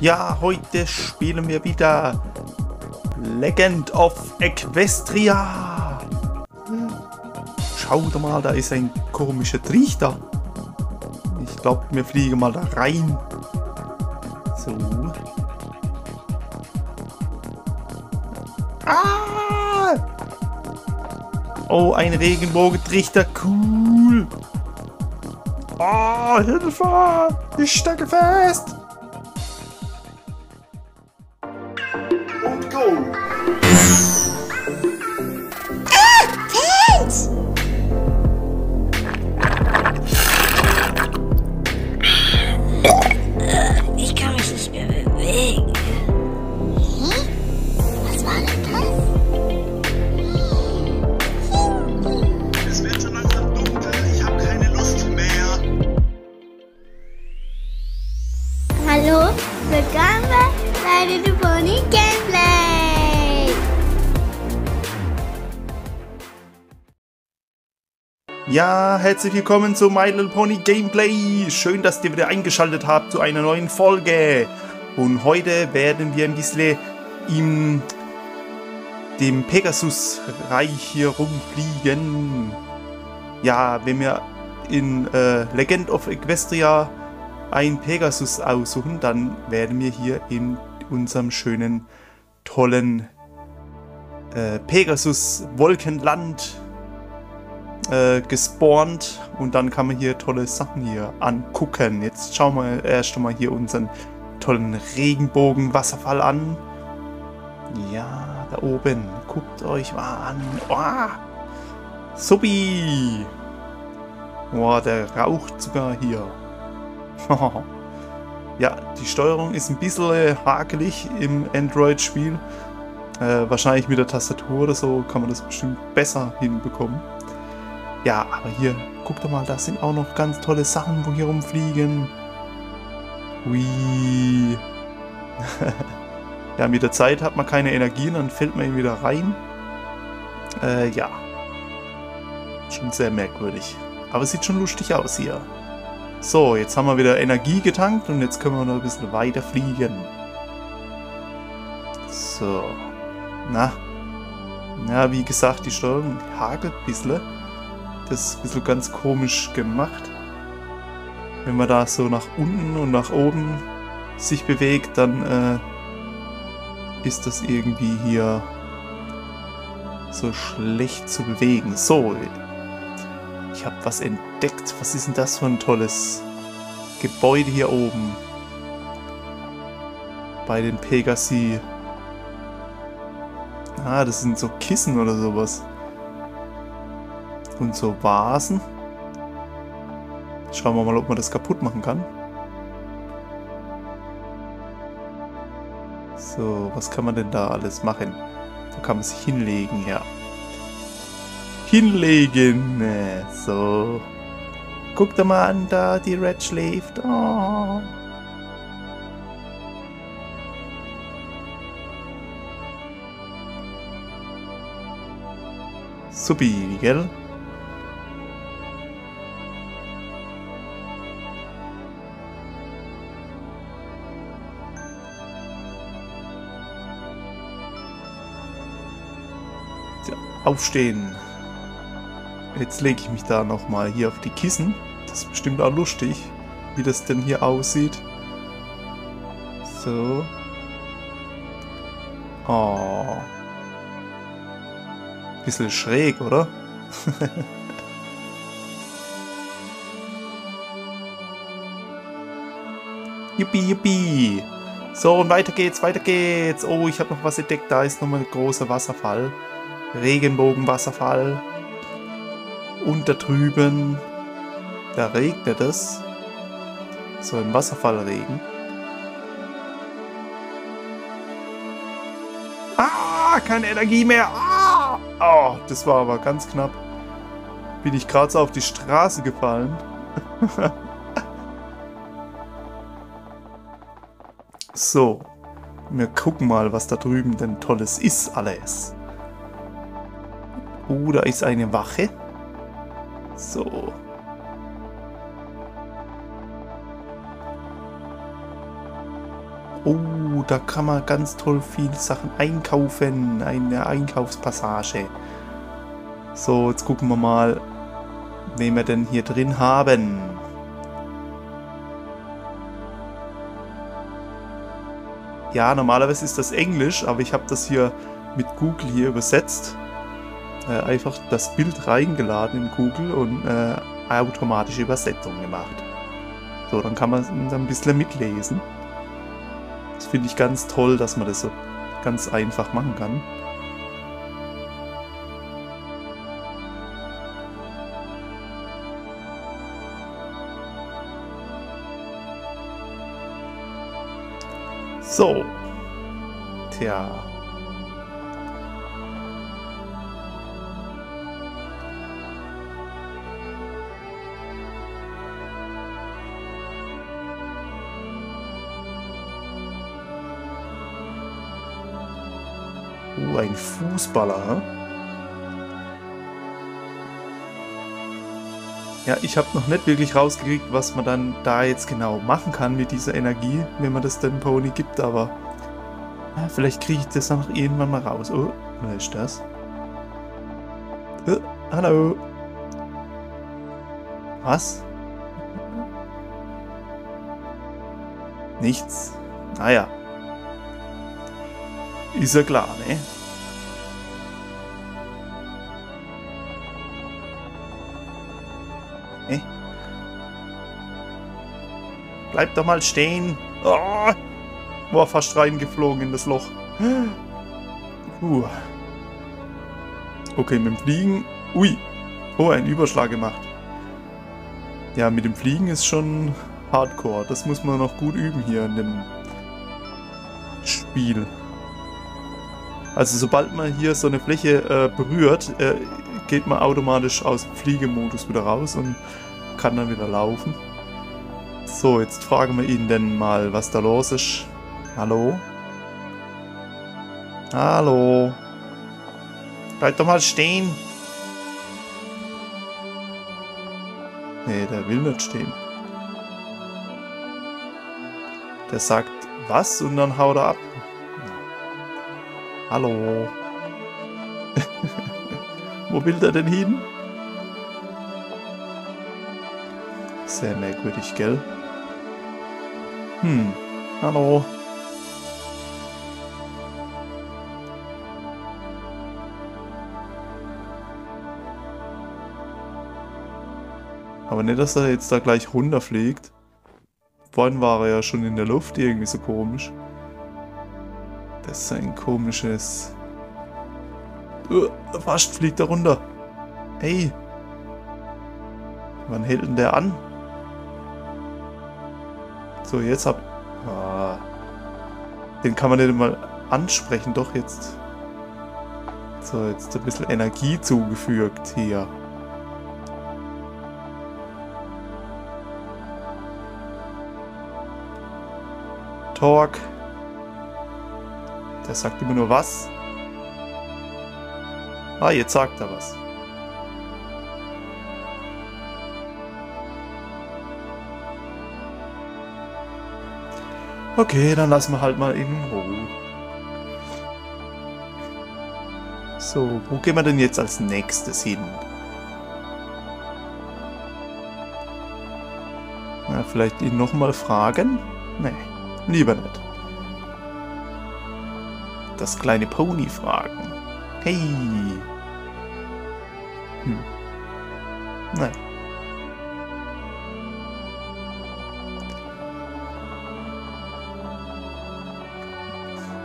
Ja, heute spielen wir wieder Legend of Equestria. Schau doch mal, da ist ein komischer Trichter. Ich glaube, wir fliegen mal da rein. So. Ah! Oh, ein Regenbogentrichter. Cool. Oh, Hilfe! Ich stecke fest! Und Ja, herzlich willkommen zu My Little Pony Gameplay. Schön, dass ihr wieder eingeschaltet habt zu einer neuen Folge. Und heute werden wir ein bisschen im dem Pegasus-Reich hier rumfliegen. Ja, wenn wir in äh, Legend of Equestria ein Pegasus aussuchen, dann werden wir hier in unserem schönen, tollen äh, Pegasus-Wolkenland äh, gespawnt und dann kann man hier tolle Sachen hier angucken. Jetzt schauen wir erst einmal hier unseren tollen Regenbogen-Wasserfall an. Ja, da oben. Guckt euch mal an. Oh, Subi! Boah, der raucht sogar hier. ja, die Steuerung ist ein bisschen äh, hakelig im Android-Spiel. Äh, wahrscheinlich mit der Tastatur oder so kann man das bestimmt besser hinbekommen. Ja, aber hier, guck doch mal, da sind auch noch ganz tolle Sachen, wo hier rumfliegen. Hui. ja, mit der Zeit hat man keine Energie, dann fällt man wieder rein. Äh, ja. Schon sehr merkwürdig. Aber es sieht schon lustig aus hier. So, jetzt haben wir wieder Energie getankt und jetzt können wir noch ein bisschen weiter fliegen. So. Na. Ja, wie gesagt, die Steuerung hagelt ein bisschen. Das ist ein bisschen ganz komisch gemacht. Wenn man da so nach unten und nach oben sich bewegt, dann äh, ist das irgendwie hier so schlecht zu bewegen. So, ich habe was entdeckt. Was ist denn das für ein tolles Gebäude hier oben? Bei den Pegasi. Ah, das sind so Kissen oder sowas. Und so Vasen. Schauen wir mal, ob man das kaputt machen kann. So, was kann man denn da alles machen? Da kann man sich hinlegen, ja. Hinlegen. So. Guck doch mal an, da die Red schläft. Oh. Supi, gell? Aufstehen. Jetzt lege ich mich da nochmal hier auf die Kissen. Das ist bestimmt auch lustig, wie das denn hier aussieht. So. Oh. Bisschen schräg, oder? Yippie, yippie. So, und weiter geht's, weiter geht's. Oh, ich habe noch was entdeckt. Da ist nochmal ein großer Wasserfall. Regenbogenwasserfall. Und da drüben, da regnet es. So ein Wasserfallregen. Ah, keine Energie mehr. Ah! Oh, das war aber ganz knapp. Bin ich gerade so auf die Straße gefallen. so, wir gucken mal, was da drüben denn Tolles ist alles. Oh, da ist eine Wache. So. Oh, da kann man ganz toll viele Sachen einkaufen. Eine Einkaufspassage. So, jetzt gucken wir mal, wen wir denn hier drin haben. Ja, normalerweise ist das Englisch, aber ich habe das hier mit Google hier übersetzt. Äh, einfach das Bild reingeladen in Google und äh, automatische Übersetzung gemacht. So, dann kann man ein bisschen mitlesen. Das finde ich ganz toll, dass man das so ganz einfach machen kann. So. Tja. Ein Fußballer. hm? Ja, ich habe noch nicht wirklich rausgekriegt, was man dann da jetzt genau machen kann mit dieser Energie, wenn man das dem Pony gibt, aber ja, vielleicht kriege ich das dann noch irgendwann mal raus. Oh, wer ist das? Äh, hallo. Was? Nichts. Naja. Ist ja klar? Ne? Bleib doch mal stehen. Oh, war fast reingeflogen in das Loch. Puh. Okay, mit dem Fliegen. Ui. Oh, ein Überschlag gemacht. Ja, mit dem Fliegen ist schon Hardcore. Das muss man noch gut üben hier in dem Spiel. Also sobald man hier so eine Fläche äh, berührt, äh, geht man automatisch aus dem Fliegemodus wieder raus und kann dann wieder laufen. So, jetzt fragen wir ihn denn mal, was da los ist. Hallo? Hallo? Bleib doch mal stehen. Nee, der will nicht stehen. Der sagt was und dann haut er ab. Hallo. Wo will der denn hin? Sehr merkwürdig, gell? Hm. Hallo. Aber nicht, dass er jetzt da gleich runterfliegt. Vorhin war er ja schon in der Luft, irgendwie so komisch. Das ist ein komisches... Uh, fast fliegt er runter. Hey. Wann hält denn der an? So, jetzt hab... Ah. Den kann man nicht mal ansprechen, doch jetzt. So, jetzt ein bisschen Energie zugefügt hier. Talk. Der sagt immer nur was. Ah, jetzt sagt er was. Okay, dann lassen wir halt mal in Ruhe. So, wo gehen wir denn jetzt als nächstes hin? Na, vielleicht ihn nochmal fragen? Nee, lieber nicht. Das kleine Pony fragen. Hey! Hm. Nein.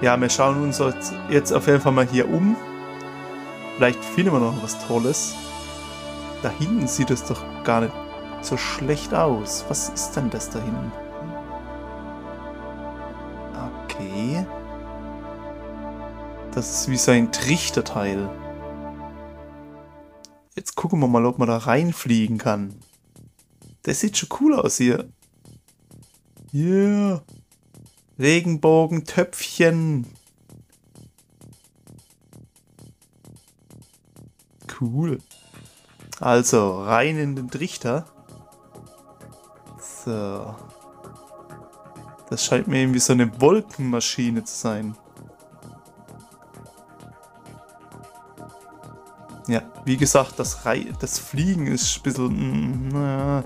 Ja, wir schauen uns jetzt auf jeden Fall mal hier um. Vielleicht finden wir noch was Tolles. Da hinten sieht es doch gar nicht so schlecht aus. Was ist denn das da hinten? Okay. Das ist wie so ein Trichterteil. Jetzt gucken wir mal, ob man da reinfliegen kann. Das sieht schon cool aus hier. Yeah. Regenbogentöpfchen. Cool. Also, rein in den Trichter. So. Das scheint mir irgendwie so eine Wolkenmaschine zu sein. Ja, wie gesagt, das, Rei das Fliegen ist ein bisschen, mm, naja,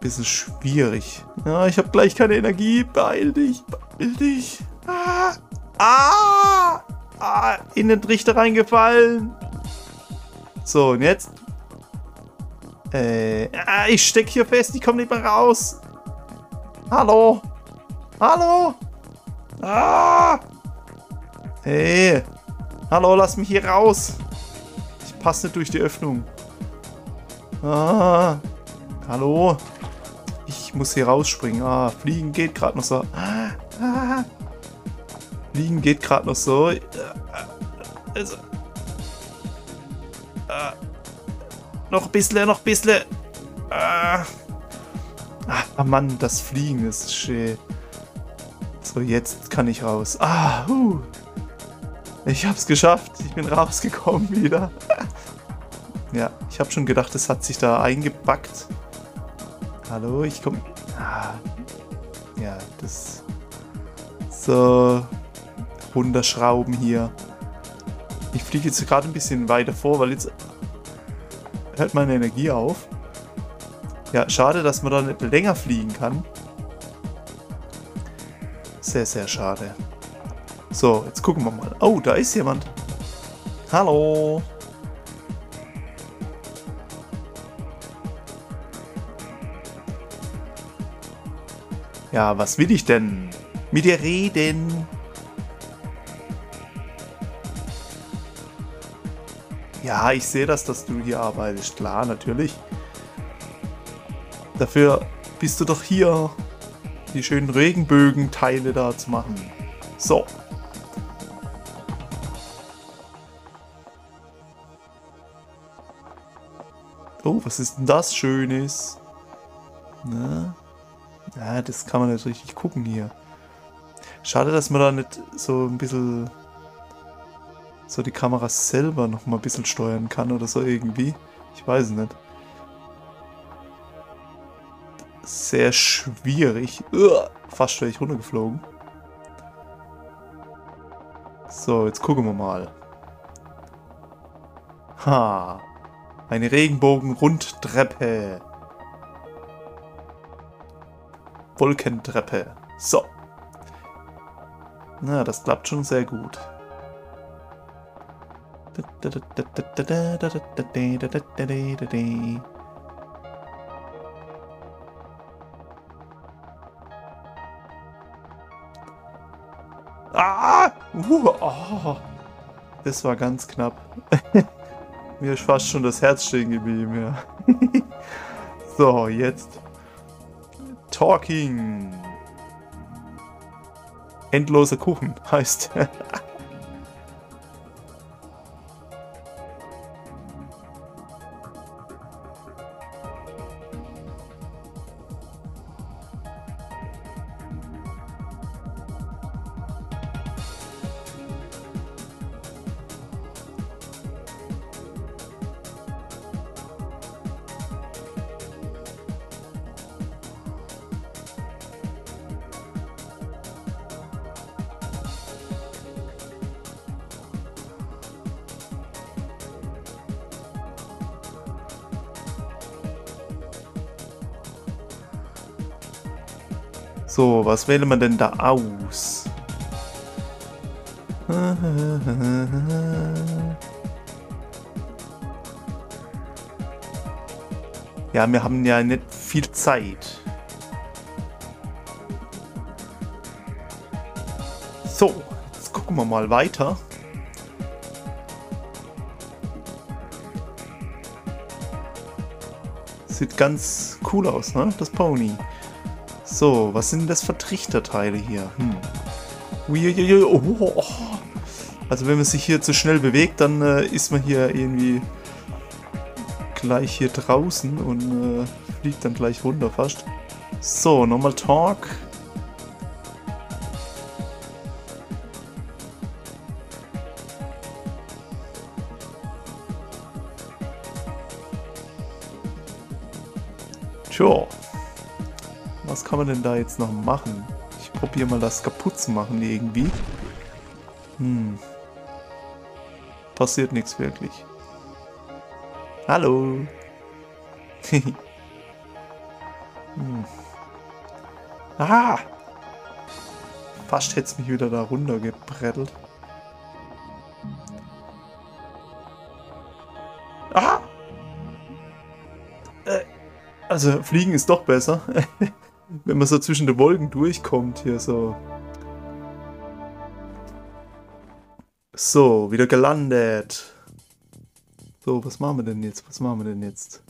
bisschen schwierig. Ja, ich habe gleich keine Energie. Beeil dich, beeil dich. Ah, ah, ah, in den Trichter reingefallen. So, und jetzt? Äh, ah, ich steck hier fest, ich komme nicht mehr raus. Hallo? Hallo? Ah! Hey! Hallo, lass mich hier raus! Ich passe nicht durch die Öffnung. Ah! Hallo? Ich muss hier rausspringen. Ah, fliegen geht gerade noch so. Ah, ah. Fliegen geht gerade noch so. Also. Ah. Noch ein bisschen, noch ein bisschen. Ah. Ah, Mann, das Fliegen ist schön. So, jetzt kann ich raus. Ah, huh. Ich hab's geschafft. Ich bin rausgekommen wieder. ja, ich habe schon gedacht, es hat sich da eingebackt. Hallo, ich komm... Ah. Ja, das... So... Runterschrauben hier. Ich fliege jetzt gerade ein bisschen weiter vor, weil jetzt hört meine Energie auf. Ja, schade, dass man da nicht länger fliegen kann. Sehr, sehr schade. So, jetzt gucken wir mal. Oh, da ist jemand. Hallo. Ja, was will ich denn? Mit dir reden. Ja, ich sehe das, dass du hier arbeitest. Klar, natürlich. Dafür bist du doch hier, die schönen Regenbögenteile da zu machen. So. Oh, was ist denn das Schönes? Na? Ja, das kann man nicht richtig gucken hier. Schade, dass man da nicht so ein bisschen so die Kamera selber noch mal ein bisschen steuern kann oder so irgendwie. Ich weiß nicht sehr schwierig. Uah, fast wäre ich runtergeflogen. So, jetzt gucken wir mal. Ha. Eine Regenbogen-Rundtreppe. Wolkentreppe. So. Na, das klappt schon sehr gut. Ah! Uh, oh. Das war ganz knapp. Mir ist fast schon das Herz stehen geblieben, ja. so, jetzt. Talking. Endloser Kuchen heißt. So, was wählt man denn da aus? Ja, wir haben ja nicht viel Zeit. So, jetzt gucken wir mal weiter. Sieht ganz cool aus, ne? Das Pony. So, was sind das für Trichterteile hier? Hm. Uiuiui, oh, oh. Also wenn man sich hier zu schnell bewegt, dann äh, ist man hier irgendwie gleich hier draußen und äh, fliegt dann gleich runter fast. So, nochmal Talk. Kann man denn da jetzt noch machen? Ich probiere mal das kaputt zu machen irgendwie. Hm. Passiert nichts wirklich. Hallo. hm. Ah! Fast hätte es mich wieder da runtergebrettelt. Ah! Äh, also, fliegen ist doch besser. Wenn man so zwischen den Wolken durchkommt hier so. So, wieder gelandet. So, was machen wir denn jetzt? Was machen wir denn jetzt?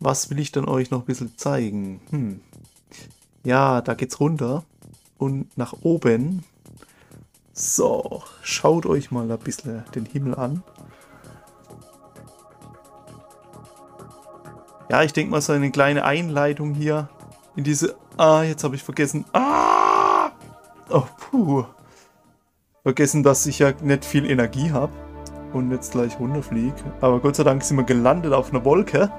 Was will ich dann euch noch ein bisschen zeigen? Hm. Ja, da geht's runter. Und nach oben. So, schaut euch mal ein bisschen den Himmel an. Ja, ich denke mal so eine kleine Einleitung hier in diese... Ah, jetzt habe ich vergessen. Ah! Oh, puh. Vergessen, dass ich ja nicht viel Energie habe und jetzt gleich runterfliege. Aber Gott sei Dank sind wir gelandet auf einer Wolke.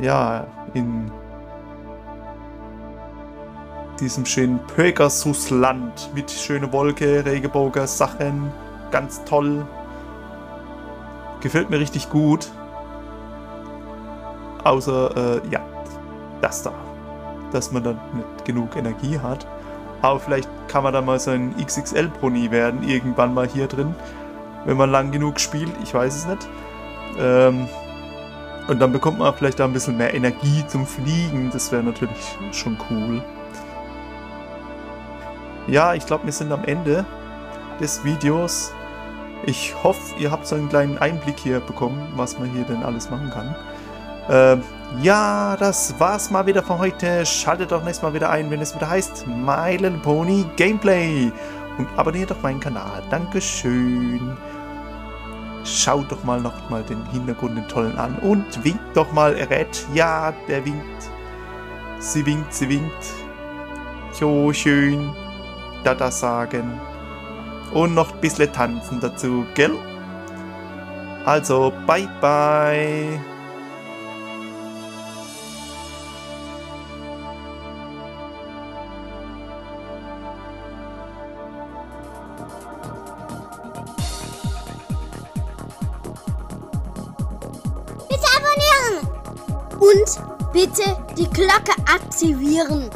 Ja, in diesem schönen Pegasusland mit schöner Wolke, Regenbogen, Sachen. Ganz toll. Gefällt mir richtig gut. Außer, äh, ja, das da. Dass man dann nicht genug Energie hat. Aber vielleicht kann man dann mal so ein XXL-Pony werden, irgendwann mal hier drin. Wenn man lang genug spielt, ich weiß es nicht. Ähm, und dann bekommt man vielleicht da ein bisschen mehr Energie zum Fliegen. Das wäre natürlich schon cool. Ja, ich glaube, wir sind am Ende des Videos. Ich hoffe, ihr habt so einen kleinen Einblick hier bekommen, was man hier denn alles machen kann. Ähm, ja, das war's mal wieder von heute. Schaltet doch nächstes Mal wieder ein, wenn es wieder heißt My Pony Gameplay. Und abonniert doch meinen Kanal. Dankeschön. Schaut doch mal noch mal den Hintergrund, den tollen an. Und winkt doch mal Red. Ja, der winkt. Sie winkt, sie winkt. So schön. Dada sagen. Und noch ein bisschen tanzen dazu, gell? Also, bye bye. Und bitte die Glocke aktivieren.